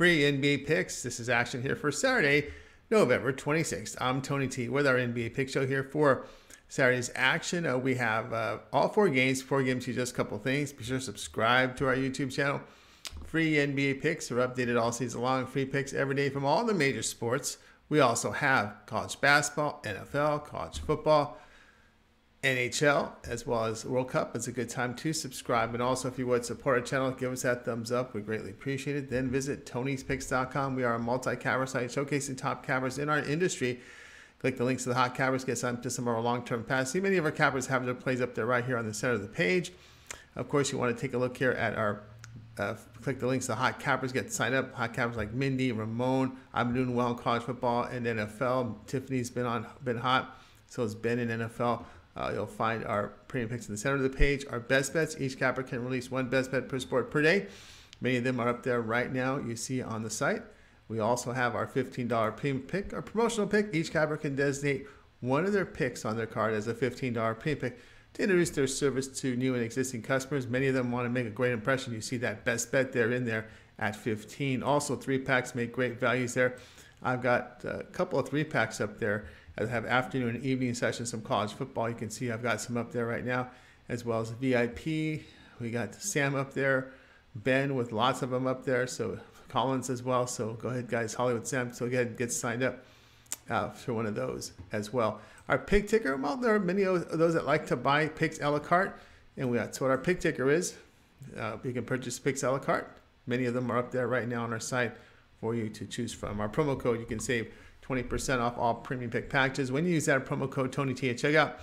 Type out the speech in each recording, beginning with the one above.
free NBA picks. This is action here for Saturday, November 26th. I'm Tony T with our NBA pick show here for Saturday's action. Uh, we have uh, all four games. Four games, just a couple things. Be sure to subscribe to our YouTube channel. Free NBA picks are updated all season long. Free picks every day from all the major sports. We also have college basketball, NFL, college football, NHL, as well as World Cup. It's a good time to subscribe. And also, if you would support our channel, give us that thumbs up. We greatly appreciate it. Then visit Tony'sPicks.com. We are a multi-capper site showcasing top cappers in our industry. Click the links to the hot cappers, get signed up to some of our long-term passes. See, many of our cappers have their plays up there right here on the center of the page. Of course, you want to take a look here at our uh, click the links to the hot cappers, get signed up. Hot cappers like Mindy, Ramon. Been doing well in college football and NFL. Tiffany's been on, been hot. So it's Ben in NFL. Uh, you'll find our premium picks in the center of the page. Our best bets. Each capper can release one best bet per sport per day. Many of them are up there right now. You see on the site. We also have our $15 premium pick, our promotional pick. Each capper can designate one of their picks on their card as a $15 premium pick to introduce their service to new and existing customers. Many of them want to make a great impression. You see that best bet there in there at 15. Also, three packs make great values there. I've got a couple of three packs up there I have afternoon and evening sessions from college football. You can see I've got some up there right now, as well as VIP. We got Sam up there, Ben with lots of them up there. So Collins as well. So go ahead, guys. Hollywood Sam. So and get signed up uh, for one of those as well. Our pick ticker. Well, there are many of those that like to buy picks a la carte, and we that's what our pick ticker is. Uh, you can purchase picks a la carte. Many of them are up there right now on our site for you to choose from. Our promo code you can save 20% off all premium pick packages. When you use that promo code TonyT at checkout,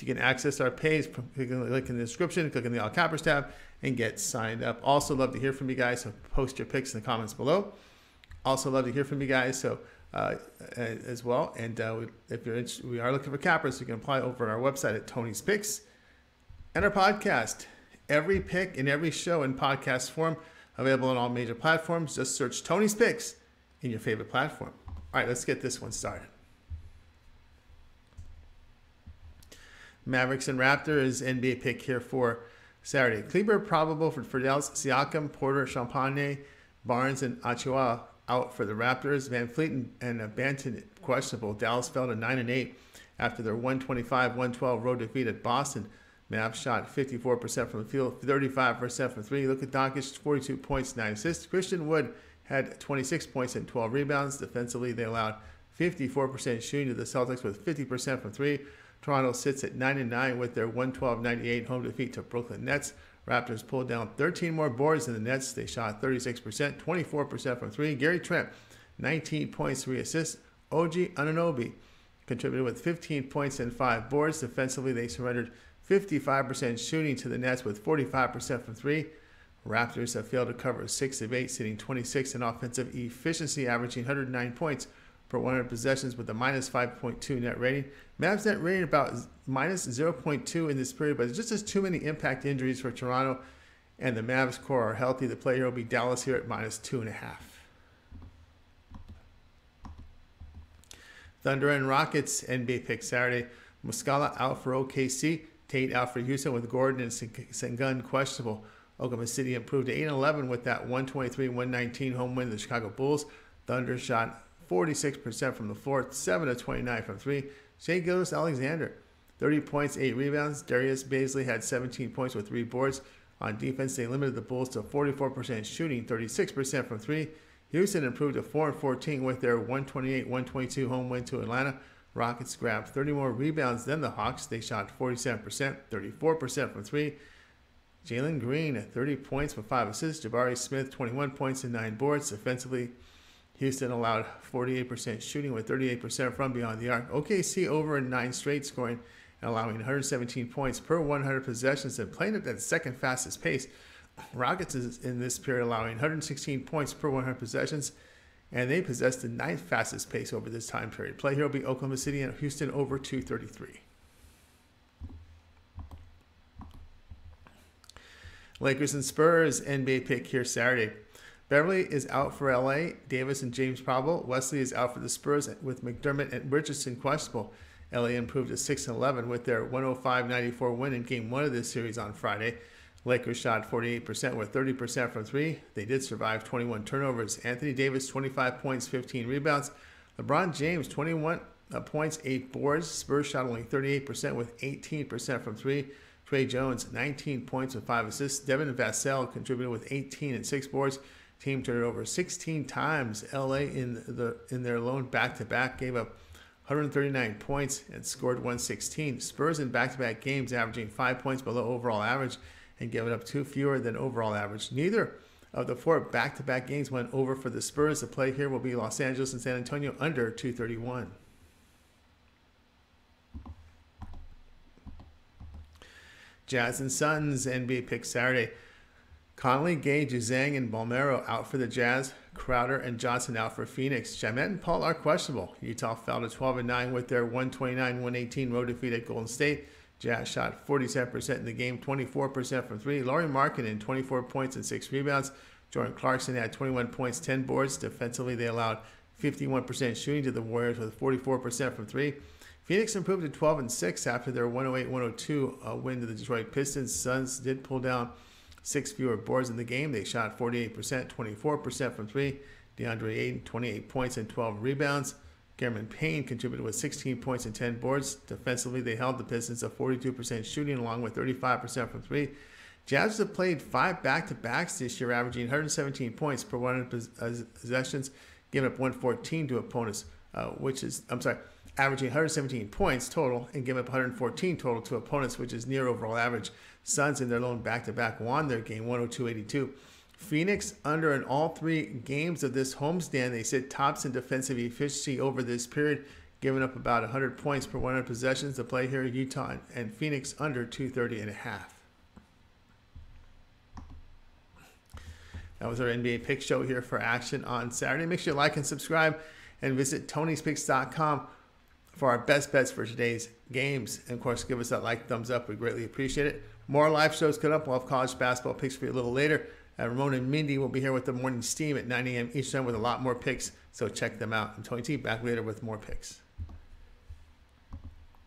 you can access our page. Click in the description, click on the All Cappers tab, and get signed up. Also, love to hear from you guys, so post your picks in the comments below. Also, love to hear from you guys, so uh, as well. And uh, if you're interested, we are looking for cappers, you can apply over on our website at Tony's Picks and our podcast. Every pick in every show in podcast form, available on all major platforms. Just search Tony's Picks in your favorite platform. All right, let's get this one started. Mavericks and Raptors NBA pick here for Saturday. Kleber probable for, Dallas. Siakam, Porter, Champagnie, Barnes, and Achiuwa out for the Raptors. VanVleet and, and Banton questionable. Dallas fell to 9 and 8 after their 125-112 road defeat at Boston. Mavs shot 54% from the field, 35% from three. Look at Doncic, 42 points, 9 assists. Christian Wood had 26 points and 12 rebounds. Defensively, they allowed 54% shooting to the Celtics with 50% from three. Toronto sits at 9 9 with their 112-98 home defeat to Brooklyn Nets. Raptors pulled down 13 more boards than the Nets. They shot 36%, 24% from three. Gary Trent, 19 points, three assists. OG Anunoby contributed with 15 points and five boards. Defensively, they surrendered 55% shooting to the Nets with 45% from three. Raptors have failed to cover 6 of 8, sitting 26 in offensive efficiency, averaging 109 points per 100 possessions with a minus 5.2 net rating. Mavs net rating about minus 0.2 in this period, but just as too many impact injuries for Toronto, and the Mavs core are healthy. The player will be Dallas here at minus 2.5. Thunder and Rockets NBA pick Saturday. Muscala out for OKC. Tate for Houston with Gordon and Sengun questionable. Oklahoma City improved to 8 11 with that 123 119 home win. The Chicago Bulls. Thunder shot 46% from the floor, 7 of 29 from 3. Shai Gilgeous-Alexander, 30 points, 8 rebounds. Darius Bazley had 17 points with 3 boards. On defense, they limited the Bulls to 44% shooting, 36% from 3. Houston improved to 4 14 with their 128 122 home win to Atlanta. Rockets grabbed 30 more rebounds than the Hawks. They shot 47%, 34% from 3. Jalen Green at 30 points with 5 assists. Jabari Smith, 21 points and 9 boards. Defensively, Houston allowed 48% shooting with 38% from beyond the arc. OKC over in 9 straight scoring and allowing 117 points per 100 possessions and playing at that second fastest pace. Rockets is in this period allowing 116 points per 100 possessions, and they possess the ninth fastest pace over this time period. Play here will be Oklahoma City and Houston over 233. Lakers and Spurs NBA pick here Saturday. Beverley is out for LA. Davis and James probable. Wesley is out for the Spurs with McDermott and Richardson questionable. LA improved to 6 11 with their 105 94 win in game one of this series on Friday. Lakers shot 48% with 30% from three. They did survive 21 turnovers. Anthony Davis, 25 points, 15 rebounds. LeBron James, 21 uh, points, 8 boards. Spurs shot only 38% with 18% from three. Tre Jones, 19 points with 5 assists. Devin Vassell contributed with 18 and 6 boards. Team turned over 16 times. LA in the in their lone back-to-back gave up 139 points and scored 116. Spurs in back-to-back games averaging 5 points below overall average and giving up two fewer than overall average. Neither of the four back-to-back games went over for the Spurs. The play here will be Los Angeles and San Antonio under 231. Jazz and Suns NBA pick Saturday. Conley, Gage, Zhang, and Bolmaro out for the Jazz. Crowder and Johnson out for Phoenix. Shamet and Paul are questionable. Utah fell to 12 and 9 with their 129-118 road defeat at Golden State. Jazz shot 47% in the game, 24% from three. Lauri Markkanen, 24 points and six rebounds. Jordan Clarkson had 21 points, 10 boards. Defensively, they allowed 51% shooting to the Warriors with 44% from three. Phoenix improved to 12 and 6 after their 108-102 uh, win to the Detroit Pistons. Suns did pull down six fewer boards in the game. They shot 48%, 24% from three. DeAndre Ayton, 28 points and 12 rebounds. Cameron Payne contributed with 16 points and 10 boards. Defensively, they held the Pistons to 42% shooting, along with 35% from three. Jazz have played five back-to-backs this year, averaging 117 points per 100 uh, possessions, giving up 114 to opponents, uh, which is, I'm sorry, averaging 117 points total and giving up 114 total to opponents, which is near overall average. Suns in their lone back-to-back won their game 102-82. Phoenix under in all three games of this homestand. They sit tops in defensive efficiency over this period, giving up about 100 points per 100 possessions to play here. In Utah and Phoenix under 230 and a half. That was our NBA pick show here for action on Saturday. Make sure you like and subscribe and visit tonyspicks.com for our best bets for today's games. And of course, give us that like, thumbs up. We greatly appreciate it. More live shows coming up. We'll have college basketball picks for you a little later. Uh, Ramon and Mindy will be here with the morning steam at 9 a.m. Eastern with a lot more picks. So check them out. I'm Tony T back later with more picks.